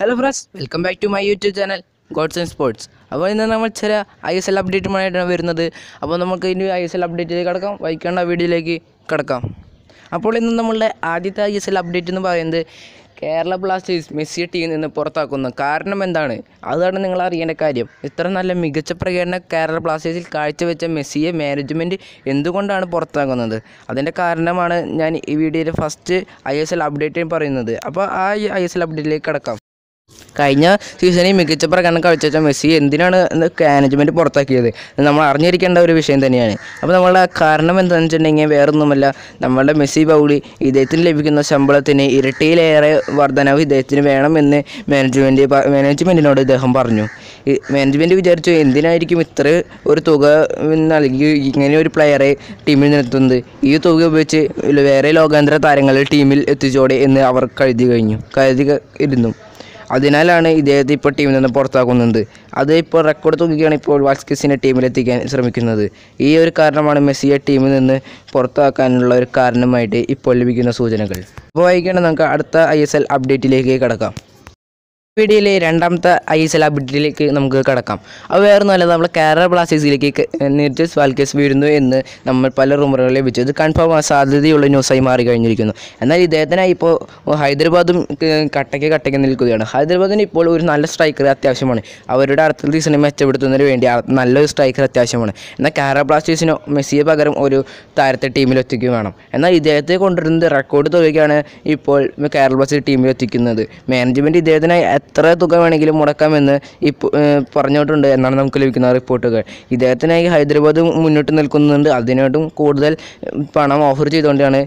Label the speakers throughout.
Speaker 1: Hello friends welcome back to my YouTube channel gods and sports അപ്പോൾ ഇന്ന് നമ്മൾ ചില ഐ എസ് എൽ അപ്ഡേറ്റുമായിട്ടാണ് വരുന്നത്. അപ്പോൾ നമുക്ക് ഇനി ഐ എസ് എൽ അപ്ഡേറ്റിലേക്ക് കിടക്കാം. വൈക്കേണ്ട വീഡിയോയിലേക്ക് കിടക്കാം. അപ്പോൾ ഇന്ന് നമ്മളുടെ ആദ്യത്തെ ഐ എസ് എൽ അപ്ഡേറ്റ് എന്ന് പറയുന്നത് കേരള ബ്ലാസ്റ്റേഴ്സ് മെസ്സിയെ ടീമിൽ നിന്ന് പുറത്താക്കുന്നു. കാരണം എന്താണ്? അതാണ് നിങ്ങൾ അറിയേണ്ട കാര്യം. ഇത്ര നല്ല മികച്ച പ്രകടനം കേരള ബ്ലാസ്റ്റേഴ്സിൽ കാഴ്ചവെച്ച മെസ്സിയെ മാനേജ്മെന്റ് എന്തുകൊണ്ടാണ് പുറത്താക്കുന്നത്? അതിന്റെ കാരണമാണ് ഞാൻ ഈ വീഡിയോയിൽ first I S L update പറയുന്നത്. അപ്പോൾ ആ ഐ എസ് എൽ അപ്ഡേറ്റിലേക്ക് കിടക്കാം. കഴിഞ്ഞ സീസണിൽ മികച്ച പ്രകടനം കാഴ്ചവെച്ച മെസ്സി എന്തിനാണ് മാനേജ്മെന്റ് പുറത്താക്കിയത്? നമ്മൾ അറിഞ്ഞിരിക്കേണ്ട ഒരു വിഷയം തന്നെയാണ്. അപ്പോൾ നമ്മളുടെ കാരണം എന്താണെന്ന് വെച്ചിട്ടുണ്ടെങ്കിൽ വേറൊന്നുമല്ല. നമ്മളുടെ മെസ്സി ബൗളി ഇദ്ദേഹത്തിന് ലഭിക്കുന്ന ശമ്പളത്തിന് ഇരട്ടിയിലേറെ വർധനവ് ഇദ്ദേഹത്തിന് വേണമെന്ന് മാനേജ്മെന്റ് മാനേജ്മെന്റിനോട് ഇദ്ദേഹം പറഞ്ഞു. മാനേജ്മെന്റ് വിചാരിച്ചു എന്തിനായിരിക്കും ഇത്ര ഒരു തുക നൽകി ഇങ്ങനെ ഒരു പ്ലെയറെ ടീമിൽ നിർത്തുന്നത്? ഈ തുക ഉപയോഗിച്ച് വേറെ ലോകാന്തര താരങ്ങളെ ടീമിൽ എത്തിച്ചോടെ എന്ന് അവർ കരുതി കഴിഞ്ഞു. കരുതി ഇരുന്നു. അതിനാലാണ് ഇദ്ദേഹത്തെ ഇപ്പോൾ ടീമിൽ നിന്ന് പുറത്താക്കുന്നത്. അത് ഇപ്പോൾ റെക്കോർഡ് തുകയാണ് ഇപ്പോൾ വാസ്കിസിനെ ടീമിലെത്തിക്കാൻ ശ്രമിക്കുന്നത്. ഈ ഒരു കാരണമാണ് മെസ്സിയെ ടീമിൽ നിന്ന് പുറത്താക്കാനുള്ള ഒരു കാരണമായിട്ട് ഇപ്പോൾ ലഭിക്കുന്ന സൂചനകൾ. അപ്പോൾ വൈകിട്ട് നമുക്ക് അടുത്ത ഐ എസ് എൽ അപ്ഡേറ്റിലേക്ക് കിടക്കാം. വീഡിയോയിലെ രണ്ടാമത്തെ ഐ എസ് എൽ അപ്ഡേറ്റിലേക്ക് നമുക്ക് കടക്കാം. അത് വേറെ ഒന്നുമല്ല നമ്മൾ കേരള ബ്ലാസ്റ്റേഴ്സിലേക്ക് നിർജസ് വാൽക്കേസ് വീഴുന്നു എന്ന് നമ്മൾ പല റൂമറുകൾ ലഭിച്ചു. ഇത് കൺഫേം സാധ്യതയുള്ള ന്യൂസായി മാറി കഴിഞ്ഞിരിക്കുന്നു. എന്നാൽ ഇദ്ദേഹത്തിനായി ഇപ്പോൾ ഹൈദരാബാദും കട്ടയ്ക്ക് കട്ടയ്ക്ക് നിൽക്കുകയാണ്. ഹൈദരാബാദിന് ഇപ്പോൾ ഒരു നല്ല സ്ട്രൈക്കർ അത്യാവശ്യമാണ്. അവരുടെ അടുത്ത സീസണെ മെച്ചപ്പെടുത്തുന്നതിന് വേണ്ടി നല്ലൊരു സ്ട്രൈക്കർ അത്യാവശ്യമാണ്. എന്നാൽ കേരള ബ്ലാസ്റ്റേഴ്സിനോ മെസ്സിയെ പകരം ഒരു താരത്തെ ടീമിലെത്തിക്കുകയും വേണം. എന്നാൽ ഇദ്ദേഹത്തെ കൊണ്ടുവരുന്നത് റെക്കോർഡ് തുകയ്ക്കാണ് ഇപ്പോൾ കേരള ബ്ലാസ്റ്റേഴ്സ് ടീമിലെത്തിക്കുന്നത് മാനേജ്മെന്റ് ഇദ്ദേഹത്തിനായി എത്ര തുക വേണമെങ്കിലും മുടക്കാമെന്ന് ഇപ്പോൾ പറഞ്ഞിട്ടുണ്ട് എന്നാണ് നമുക്ക് ലഭിക്കുന്ന റിപ്പോർട്ടുകൾ. ഇദ്ദേഹത്തിനായി ഹൈദരാബാദ് മുന്നോട്ട് നിൽക്കുന്നുണ്ട്. അതിനോട്ടും കൂടുതൽ പണം ഓഫർ ചെയ്തുകൊണ്ടാണ്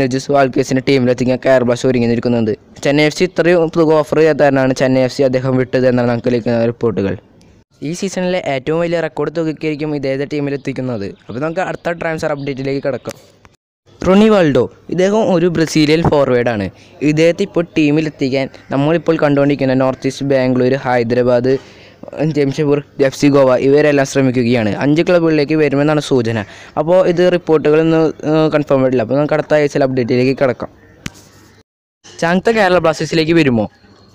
Speaker 1: നജസ് വാൽക്കേസിന്റെ ടീമിലെത്തിക്കാൻ കേരള ബ്ലാസ്റ്റേഴ്സ് ഒരുങ്ങിയിരിക്കുന്നത്. ചെന്നൈ എഫ് സി ഇത്രയും തുക ഓഫർ ചെയ്യാത്തതിനാണ് ചെന്നൈ എഫ് സി അദ്ദേഹം വിട്ടത് എന്നാണ് നമുക്ക് ലഭിക്കുന്ന റിപ്പോർട്ടുകൾ. ഈ സീസണിലെ ഏറ്റവും വലിയ റെക്കോർഡ് തുകയ്ക്കായിരിക്കും ഇദ്ദേഹത്തെ ടീമിലെത്തിക്കുന്നത് അപ്പോൾ നമുക്ക് അടുത്ത ട്രാൻസ്ഫർ അപ്ഡേറ്റിലേക്ക് കിടക്കാം. റൊണിവാൾഡോ ഇദ്ദേഹം ഒരു ബ്രസീലിയൻ ഫോർവേഡാണ് ഇദ്ദേഹത്തെ ഇപ്പോൾ ടീമിലെത്തിക്കാൻ നമ്മളിപ്പോൾ കണ്ടുകൊണ്ടിരിക്കുന്ന North East Bangalore Hyderabad Jamshedpur F C Goa ഇവരെല്ലാം ശ്രമിക്കുകയാണ്. അഞ്ച് ക്ലബുകളിലേക്ക് വരുമെന്നാണ് സൂചന. അപ്പോൾ ഇത് റിപ്പോർട്ടുകളൊന്നും കൺഫേം ആയിട്ടില്ല. അപ്പോൾ നമുക്ക് അടുത്ത ആഴ്ചയിൽ അപ്ഡേറ്റിലേക്ക് കിടക്കാം. ചാങ്ത കേരള ബ്ലാസ്റ്റേഴ്സിലേക്ക് വരുമോ?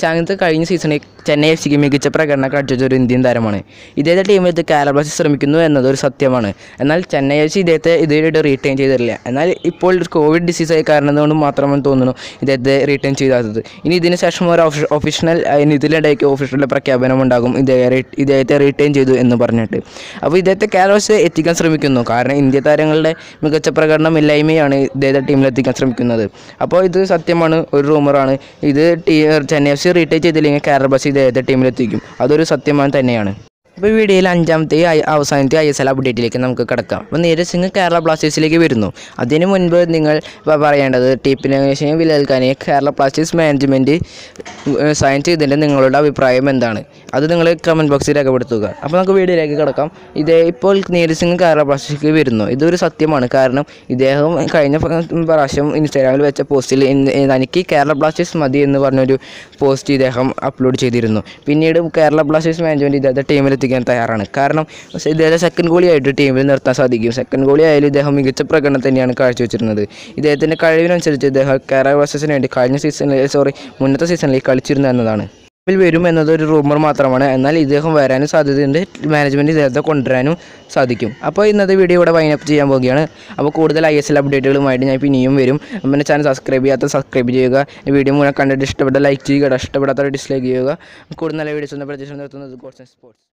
Speaker 1: ചാങ്ത കഴിഞ്ഞ സീസണിൽ ചെന്നൈ എഫ് സിക്ക് മികച്ച പ്രകടനം കാഴ്ചവെച്ച ഒരു ഇന്ത്യൻ താരമാണ്. ഇദ്ദേഹത്തെ ടീമിലെത്തി കേരള ബ്ലാസ്റ്റേഴ്സ് ശ്രമിക്കുന്നു എന്നതൊരു സത്യമാണ്. എന്നാൽ ചെന്നൈ എഫ് സി ഇദ്ദേഹത്തെ ഇതുവരെ റീറ്റെയിൻ ചെയ്തിട്ടില്ല. എന്നാൽ ഇപ്പോൾ കോവിഡ് ഡിസീസ് ആയി കാരണം കൊണ്ട് തോന്നുന്നു ഇദ്ദേഹത്തെ റീറ്റെയിൻ ചെയ്താത്തത്. ഇനി ഇതിന് ശേഷം ഒരു ഒഫീഷ്യൽ ഇതിലിടയ്ക്ക് ഒഫീഷ്യൽ പ്രഖ്യാപനം ഉണ്ടാകും. ഇദ്ദേഹം ഇദ്ദേഹത്തെ റീറ്റെയിൻ ചെയ്തു എന്ന് പറഞ്ഞിട്ട്. അപ്പോൾ ഇദ്ദേഹത്തെ കേരള ബ്ലാസ്റ്റേഴ്സ് എത്തിക്കാൻ ശ്രമിക്കുന്നു. കാരണം ഇന്ത്യ താരങ്ങളുടെ മികച്ച പ്രകടനം ഇല്ലായ്മയാണ് ഇദ്ദേഹത്തെ ടീമിലെത്തിക്കാൻ ശ്രമിക്കുന്നത്. അപ്പോൾ ഇത് സത്യമാണ് ഒരു റൂമറാണ് ഇത് ടീ ചെന്നൈ എഫ് സി റീറ്റെയിൻ ചെയ്തില്ലെങ്കിൽ കേരള ബ്ലാസ്റ്റേഴ്സ് ഏത് ടീമിലെത്തിക്കും അതൊരു സത്യമാണ് തന്നെയാണ്. അപ്പോൾ ഈ വീഡിയോയിൽ അഞ്ചാമത്തെ അവസാനത്തെ ഐ എസ് എൽ അപ്ഡേറ്റിലേക്ക് നമുക്ക് കിടക്കാം. അപ്പോൾ നീരജ് സിംഗ് കേരള ബ്ലാസ്റ്റേഴ്സിലേക്ക് വരുന്നു. അതിന് മുൻപ് നിങ്ങൾ പറയേണ്ടത് ടീപ്പിനെ വിലൽക്കാനെ കേരള ബ്ലാസ്റ്റേഴ്സ് മാനേജ്മെന്റ് സൈൻ ചെയ്തതിന്റെ നിങ്ങളുടെ അഭിപ്രായം എന്താണ്? അത് നിങ്ങൾ കമന്റ് ബോക്സിൽ രേഖപ്പെടുത്തുക. അപ്പോൾ നമുക്ക് വീഡിയോയിലേക്ക് കിടക്കാം. ഇതേ ഇപ്പോൾ നീരജ് സിംഗ് കേരള ബ്ലാസ്റ്റേഴ്സിലേക്ക് വരുന്നു. ഇതൊരു സത്യമാണ്. കാരണം ഇദ്ദേഹം കഴിഞ്ഞ പ്ര- പ്രാവശ്യം ഇൻസ്റ്റാഗ്രാമിൽ വെച്ച പോസ്റ്റിൽ തനിക്ക് കേരള ബ്ലാസ്റ്റേഴ്സ് മതി എന്ന് പറഞ്ഞൊരു പോസ്റ്റ് ഇദ്ദേഹം അപ്ലോഡ് ചെയ്തിരുന്നു. പിന്നീട് കേരള ബ്ലാസ്റ്റേഴ്സ് മാനേജ്മെന്റ് ഇദ്ദേഹത്തെ ടീമിലെത്തിക്കാൻ തയ്യാറാണ്. കാരണം ഇദ്ദേഹത്തെ സെക്കൻഡ് ഗോളിയായിട്ട് ടീമിൽ നിർത്താൻ സാധിക്കും. സെക്കൻഡ് ഗോളി ആയാലും ഇദ്ദേഹം മികച്ച പ്രകടനം തന്നെയാണ് കാഴ്ചവെച്ചിരുന്നത്. ഇദ്ദേഹത്തിന്റെ കഴിവിനനുസരിച്ച് ഇദ്ദേഹം കേരള ബ്ലാസ്റ്റേഴ്സിന് വേണ്ടി കഴിഞ്ഞ സീസണിൽ സോറി മുന്നത്തെ സീസണിൽ കളിച്ചിരുന്നു എന്നതാണ്. ിൽ വരും എന്നതൊരു റൂമർ മാത്രമാണ്. എന്നാൽ ഇദ്ദേഹം വരാനും സാധ്യതയുണ്ട്. മാനേജ്മെന്റ് ഇദ്ദേഹത്തെ കൊണ്ടുവരാനും സാധിക്കും. അപ്പോൾ ഇന്നത്തെ വീഡിയോ ഇവിടെ വൈനപ്പ് ചെയ്യാൻ പോവുകയാണ്. അപ്പോൾ കൂടുതൽ ഐ എസ് എൽ അപ്ഡേറ്റുകളുമായിട്ട് ഞാൻ പിന്നെയും വരും. പിന്നെ ചാനൽ സബ്സ്ക്രൈബ് ചെയ്യാത്ത സബ്സ്ക്രൈബ് ചെയ്യുക. വീഡിയോ മുഴുവൻ കണ്ടിട്ട് ഇഷ്ടപ്പെട്ട ലൈക്ക് ചെയ്യുക. ഇഷ്ടപ്പെടാത്ത ഡിസ്ലൈക്ക് ചെയ്യുക. കൂടുതൽ നല്ല വീഡിയോസ് പ്രതീക്ഷ നിർത്തുന്നത് സ്പോർട്സ്